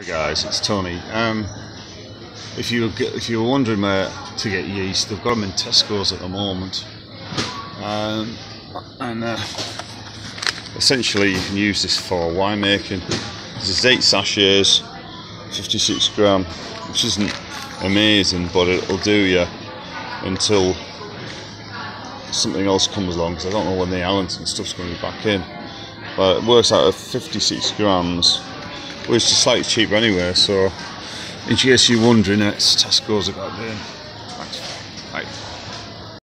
Hi guys, it's Tony. Um, if you if you're wondering where to get yeast, they've got them in Tesco's at the moment, um, and uh, essentially you can use this for winemaking. This is eight sachets, 56 gram, which isn't amazing, but it'll do you until something else comes along. Because I don't know when the Allinson stuff's going to be back in, but it works out at 56 grams well, it's just slightly cheaper anyway, so in case you're wondering, it's Tesco's I got there. Thanks. Bye.